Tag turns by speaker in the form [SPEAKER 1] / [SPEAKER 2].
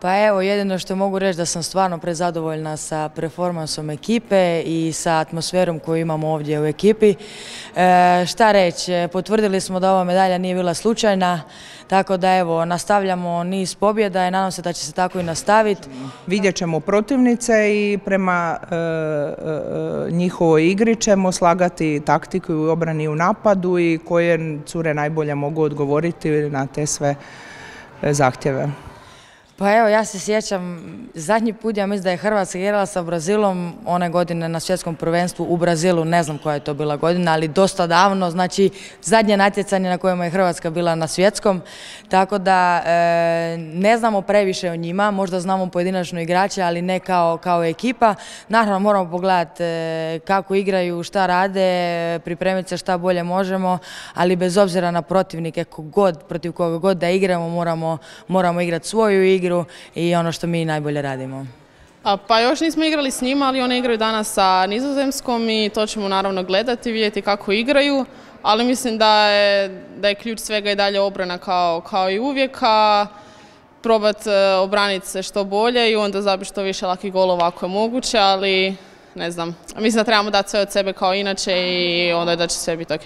[SPEAKER 1] Pa evo, jedino što mogu reći da sam stvarno prezadovoljna sa performansom ekipe i sa atmosferom koju imamo ovdje u ekipi. E, šta reći, potvrdili smo da ova medalja nije bila slučajna, tako da evo, nastavljamo niz pobjeda i nadam se da će se tako i nastaviti.
[SPEAKER 2] Vidjet ćemo protivnice i prema e, e, njihovoj igri ćemo slagati taktiku u obrani i u napadu i koje cure najbolje mogu odgovoriti na te sve zahtjeve.
[SPEAKER 1] Pa evo, ja se sjećam, zadnji put ja mislim da je Hrvatska igrala sa Brazilom one godine na svjetskom prvenstvu u Brazilu, ne znam koja je to bila godina, ali dosta davno, znači zadnje natjecanje na kojima je Hrvatska bila na svjetskom, tako da e, ne znamo previše o njima, možda znamo pojedinačno igrače, ali ne kao, kao ekipa. Naravno moramo pogledati e, kako igraju, šta rade, pripremiti se šta bolje možemo, ali bez obzira na protivnike, kogod, protiv koga god da igramo, moramo, moramo igrati svoju igru, i ono što mi najbolje radimo.
[SPEAKER 3] pa još nismo igrali s njima, ali oni igraju danas sa Nizozemskom i to ćemo naravno gledati, vidjeti kako igraju, ali mislim da je, da je ključ svega i dalje obrana kao, kao i uvijek, a probati e, obraniti se što bolje i onda zabiti što više lakih golova ako je moguće, ali ne znam, mislim da trebamo dati sve od sebe kao inače i onda da će sve biti ok.